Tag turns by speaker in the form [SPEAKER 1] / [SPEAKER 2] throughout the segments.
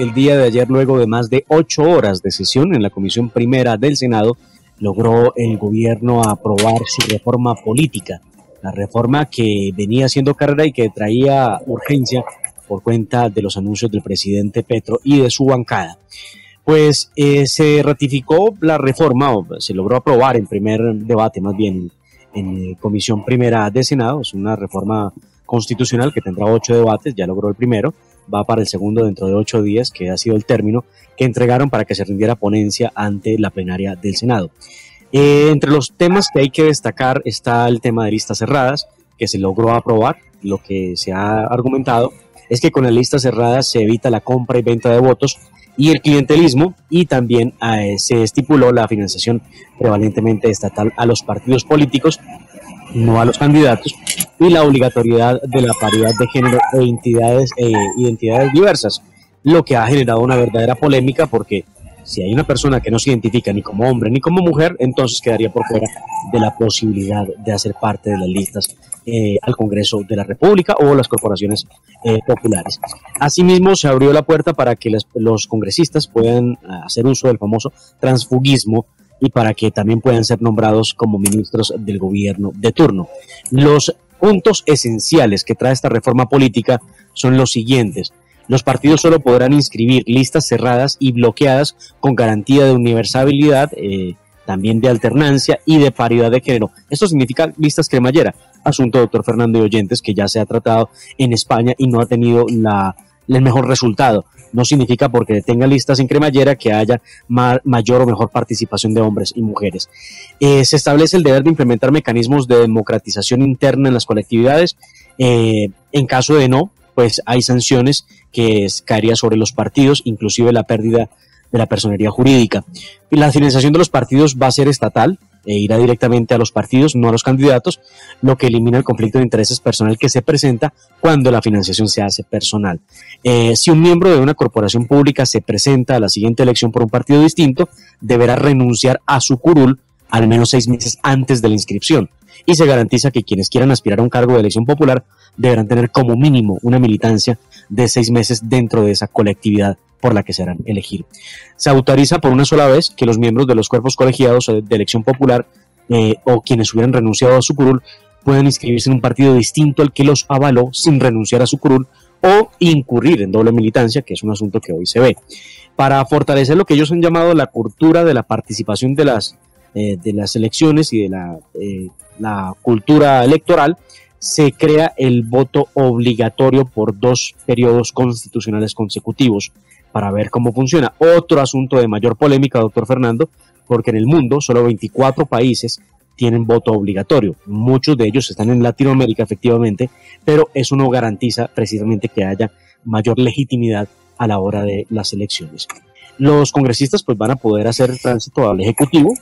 [SPEAKER 1] el día de ayer, luego de más de ocho horas de sesión en la Comisión Primera del Senado, logró el gobierno aprobar su reforma política, la reforma que venía haciendo carrera y que traía urgencia por cuenta de los anuncios del presidente Petro y de su bancada. Pues eh, se ratificó la reforma, o se logró aprobar en primer debate, más bien en Comisión Primera de Senado, es una reforma constitucional que tendrá ocho debates, ya logró el primero, va para el segundo dentro de ocho días, que ha sido el término que entregaron para que se rindiera ponencia ante la plenaria del Senado. Eh, entre los temas que hay que destacar está el tema de listas cerradas, que se logró aprobar. Lo que se ha argumentado es que con las listas cerradas se evita la compra y venta de votos y el clientelismo y también eh, se estipuló la financiación prevalentemente estatal a los partidos políticos no a los candidatos, y la obligatoriedad de la paridad de género e entidades, e identidades diversas, lo que ha generado una verdadera polémica porque si hay una persona que no se identifica ni como hombre ni como mujer, entonces quedaría por fuera de la posibilidad de hacer parte de las listas eh, al Congreso de la República o las corporaciones eh, populares. Asimismo, se abrió la puerta para que los congresistas puedan ah, hacer uso del famoso transfugismo y para que también puedan ser nombrados como ministros del gobierno de turno. Los puntos esenciales que trae esta reforma política son los siguientes. Los partidos solo podrán inscribir listas cerradas y bloqueadas con garantía de universalidad, eh, también de alternancia y de paridad de género. Esto significa listas cremallera, asunto doctor Fernando de Oyentes que ya se ha tratado en España y no ha tenido la, el mejor resultado no significa porque tenga listas en cremallera que haya mayor o mejor participación de hombres y mujeres. Eh, se establece el deber de implementar mecanismos de democratización interna en las colectividades. Eh, en caso de no, pues hay sanciones que caería sobre los partidos, inclusive la pérdida de la personería jurídica. La financiación de los partidos va a ser estatal, e irá directamente a los partidos, no a los candidatos, lo que elimina el conflicto de intereses personal que se presenta cuando la financiación se hace personal. Eh, si un miembro de una corporación pública se presenta a la siguiente elección por un partido distinto, deberá renunciar a su curul al menos seis meses antes de la inscripción y se garantiza que quienes quieran aspirar a un cargo de elección popular deberán tener como mínimo una militancia de seis meses dentro de esa colectividad por la que serán elegir. Se autoriza por una sola vez que los miembros de los cuerpos colegiados de elección popular eh, o quienes hubieran renunciado a su curul puedan inscribirse en un partido distinto al que los avaló sin renunciar a su curul o incurrir en doble militancia, que es un asunto que hoy se ve. Para fortalecer lo que ellos han llamado la cultura de la participación de las, eh, de las elecciones y de la, eh, la cultura electoral, se crea el voto obligatorio por dos periodos constitucionales consecutivos para ver cómo funciona. Otro asunto de mayor polémica, doctor Fernando, porque en el mundo solo 24 países tienen voto obligatorio. Muchos de ellos están en Latinoamérica, efectivamente, pero eso no garantiza precisamente que haya mayor legitimidad a la hora de las elecciones. Los congresistas pues van a poder hacer tránsito al Ejecutivo,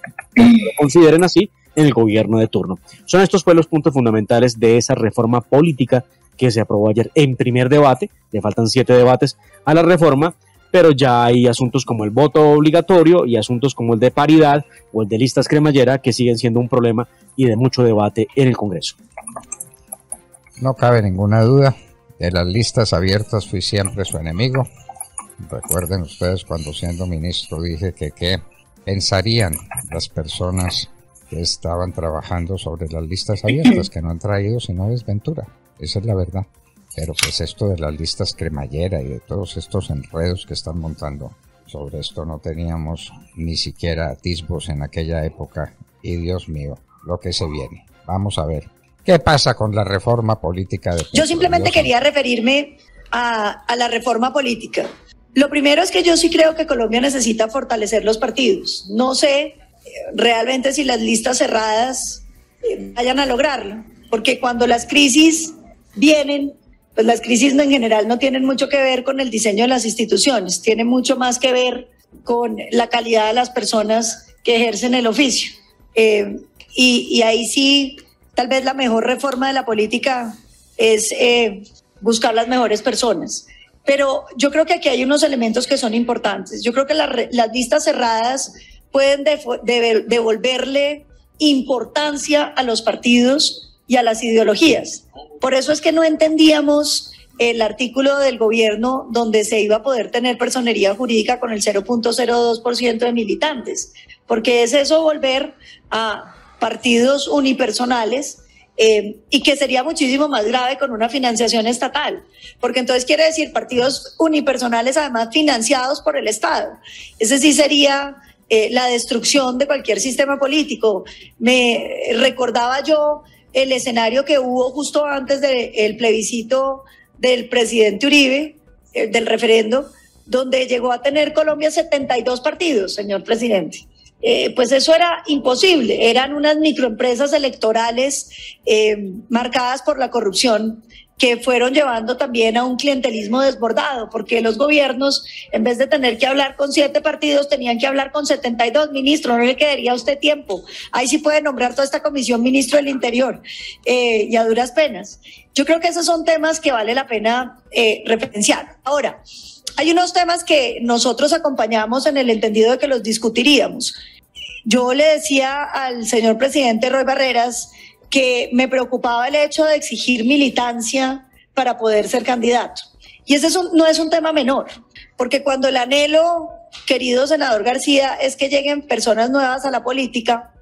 [SPEAKER 1] lo consideren así, en el gobierno de turno. Son estos pues los puntos fundamentales de esa reforma política que se aprobó ayer en primer debate, le faltan siete debates a la reforma, pero ya hay asuntos como el voto obligatorio y asuntos como el de paridad o el de listas cremallera que siguen siendo un problema y de mucho debate en el Congreso.
[SPEAKER 2] No cabe ninguna duda, de las listas abiertas fui siempre su enemigo. Recuerden ustedes cuando siendo ministro dije que qué pensarían las personas que estaban trabajando sobre las listas abiertas, que no han traído sino desventura. Esa es la verdad. Pero pues esto de las listas cremallera y de todos estos enredos que están montando sobre esto no teníamos ni siquiera atisbos en aquella época. Y Dios mío, lo que se viene. Vamos a ver. ¿Qué pasa con la reforma política de
[SPEAKER 3] Yo simplemente quería referirme a, a la reforma política. Lo primero es que yo sí creo que Colombia necesita fortalecer los partidos. No sé eh, realmente si las listas cerradas eh, vayan a lograrlo, porque cuando las crisis vienen, pues las crisis en general no tienen mucho que ver con el diseño de las instituciones, tienen mucho más que ver con la calidad de las personas que ejercen el oficio. Eh, y, ahí sí, tal vez la mejor reforma de la política es buscar las mejores personas. Pero yo creo que aquí hay unos elementos que son importantes. Yo creo que las listas cerradas pueden devolverle importancia a los partidos y a las ideologías. Por eso es que no entendíamos el artículo del gobierno donde se iba a poder tener personería jurídica con el 0.02% de militantes, porque es eso volver a partidos unipersonales eh, y que sería muchísimo más grave con una financiación estatal, porque entonces quiere decir partidos unipersonales además financiados por el Estado. Ese sí sería eh, la destrucción de cualquier sistema político. Me recordaba yo el escenario que hubo justo antes del plebiscito del presidente Uribe, eh, del referendo, donde llegó a tener Colombia 72 partidos, señor presidente. Eh, pues eso era imposible. Eran unas microempresas electorales eh, marcadas por la corrupción que fueron llevando también a un clientelismo desbordado, porque los gobiernos, en vez de tener que hablar con siete partidos, tenían que hablar con 72 ministros, no le quedaría a usted tiempo. Ahí sí puede nombrar toda esta comisión ministro del Interior eh, y a duras penas. Yo creo que esos son temas que vale la pena referenciar. Ahora, hay unos temas que nosotros acompañamos en el entendido de que los discutiríamos. Yo le decía al señor presidente Roy Barreras que me preocupaba el hecho de exigir militancia para poder ser candidato. Y ese no es un tema menor, porque cuando el anhelo, querido senador García, es que lleguen personas nuevas a la política,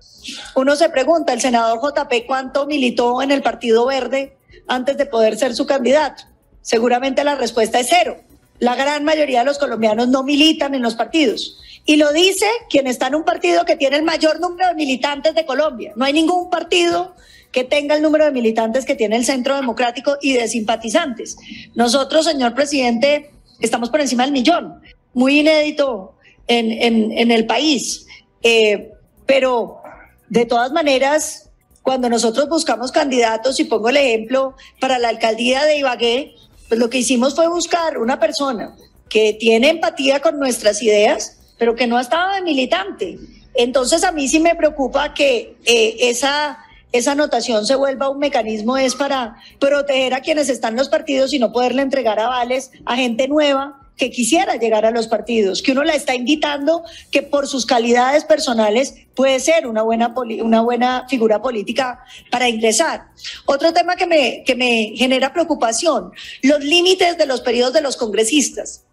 [SPEAKER 3] uno se pregunta, el senador JP, ¿cuánto militó en el Partido Verde antes de poder ser su candidato? Seguramente la respuesta es cero. La gran mayoría de los colombianos no militan en los partidos. Y lo dice quien está en un partido que tiene el mayor número de militantes de Colombia. No hay ningún partido que tenga el número de militantes que tiene el Centro Democrático y de simpatizantes. Nosotros, señor presidente, estamos por encima del millón. Muy inédito en, el país. Eh, pero, de todas maneras, cuando nosotros buscamos candidatos, y pongo el ejemplo, para la alcaldía de Ibagué, pues lo que hicimos fue buscar una persona que tiene empatía con nuestras ideas, pero que no estaba de militante. Entonces a mí sí me preocupa que eh, esa, esa anotación se vuelva un mecanismo es para proteger a quienes están en los partidos y no poderle entregar avales a gente nueva que quisiera llegar a los partidos, que uno la está invitando, que por sus calidades personales puede ser una buena, una buena figura política para ingresar. Otro tema que me, que me genera preocupación, los límites de los periodos de los congresistas.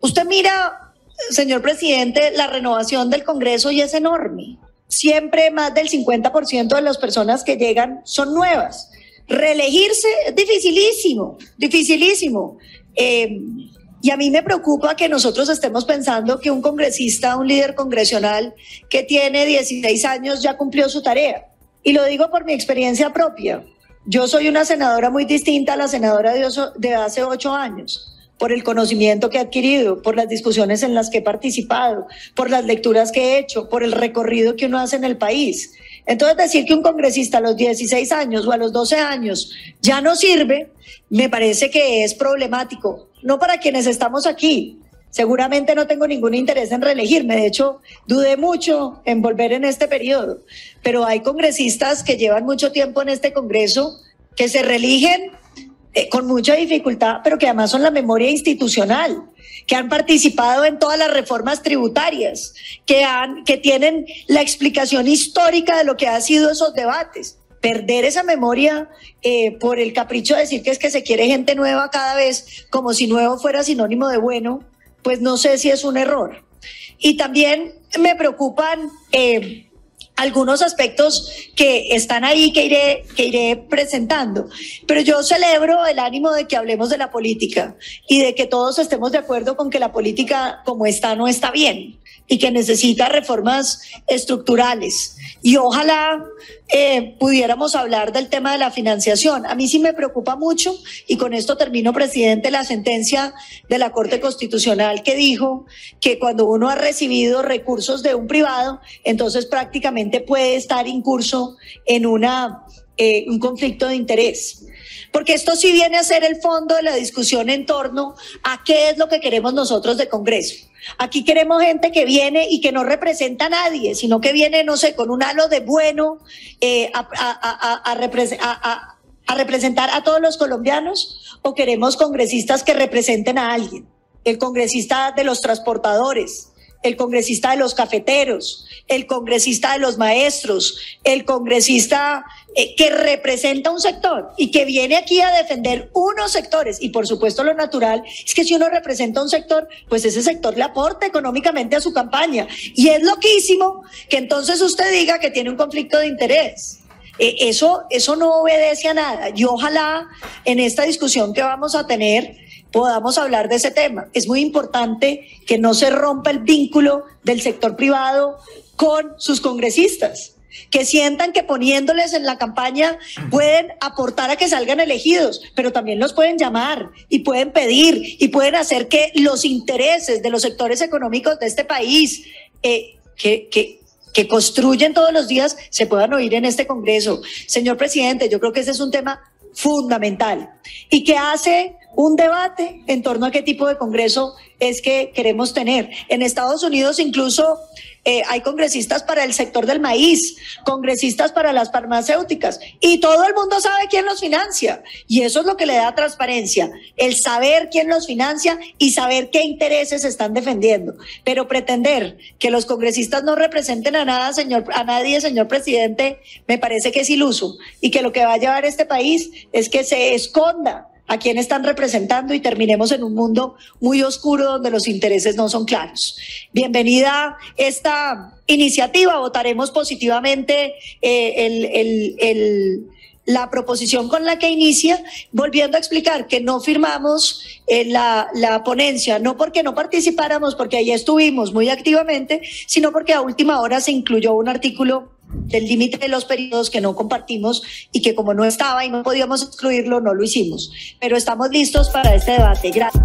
[SPEAKER 3] Usted mira, señor presidente, la renovación del Congreso y es enorme. Siempre más del 50% de las personas que llegan son nuevas. Reelegirse es dificilísimo, dificilísimo. Eh, y a mí me preocupa que nosotros estemos pensando que un congresista, un líder congresional que tiene 16 años ya cumplió su tarea. Y lo digo por mi experiencia propia. Yo soy una senadora muy distinta a la senadora de hace ocho años, por el conocimiento que he adquirido, por las discusiones en las que he participado, por las lecturas que he hecho, por el recorrido que uno hace en el país. Entonces decir que un congresista a los 16 años o a los 12 años ya no sirve, me parece que es problemático no para quienes estamos aquí. Seguramente no tengo ningún interés en reelegirme, de hecho, dudé mucho en volver en este periodo, pero hay congresistas que llevan mucho tiempo en este Congreso, que se reeligen eh, con mucha dificultad, pero que además son la memoria institucional, que han participado en todas las reformas tributarias, que, han, que tienen la explicación histórica de lo que han sido esos debates perder esa memoria eh, por el capricho de decir que es que se quiere gente nueva cada vez, como si nuevo fuera sinónimo de bueno, pues no sé si es un error. Y también me preocupan eh, algunos aspectos que están ahí que iré, que iré presentando. Pero yo celebro el ánimo de que hablemos de la política y de que todos estemos de acuerdo con que la política como está no está bien y que necesita reformas estructurales. Y ojalá eh, pudiéramos hablar del tema de la financiación. A mí sí me preocupa mucho, y con esto termino, presidente, la sentencia de la Corte Constitucional que dijo que cuando uno ha recibido recursos de un privado, entonces prácticamente puede estar incurso en una, eh, un conflicto de interés. Porque esto sí viene a ser el fondo de la discusión en torno a qué es lo que queremos nosotros de Congreso. Aquí queremos gente que viene y que no representa a nadie, sino que viene, no sé, con un halo de bueno eh, a, representar a todos los colombianos o queremos congresistas que representen a alguien. El congresista de los transportadores, el congresista de los cafeteros, el congresista de los maestros, el congresista eh, que representa un sector y que viene aquí a defender unos sectores. Y por supuesto lo natural es que si uno representa un sector, pues ese sector le aporta económicamente a su campaña. Y es loquísimo que entonces usted diga que tiene un conflicto de interés. Eh, eso, eso no obedece a nada. Y ojalá en esta discusión que vamos a tener podamos hablar de ese tema. Es muy importante que no se rompa el vínculo del sector privado con sus congresistas que sientan que poniéndoles en la campaña pueden aportar a que salgan elegidos, pero también los pueden llamar y pueden pedir y pueden hacer que los intereses de los sectores económicos de este país, eh, que, que, que construyen todos los días se puedan oír en este Congreso. Señor presidente, yo creo que ese es un tema fundamental y que hace un debate en torno a qué tipo de Congreso es que queremos tener. En Estados Unidos incluso eh, hay congresistas para el sector del maíz, congresistas para las farmacéuticas y todo el mundo sabe quién los financia. Y eso es lo que le da transparencia, el saber quién los financia y saber qué intereses están defendiendo. Pero pretender que los congresistas no representen a nada, señor, a nadie, señor presidente, me parece que es iluso y que lo que va a llevar este país es que se esconda a quién están representando y terminemos en un mundo muy oscuro donde los intereses no son claros. Bienvenida esta iniciativa, votaremos positivamente eh, la proposición con la que inicia, volviendo a explicar que no firmamos eh, la, la, ponencia, no porque no participáramos, porque ahí estuvimos muy activamente, sino porque a última hora se incluyó un artículo del límite de los periodos que no compartimos y que como no estaba y no podíamos excluirlo, no lo hicimos. Pero estamos listos para este debate. Gracias.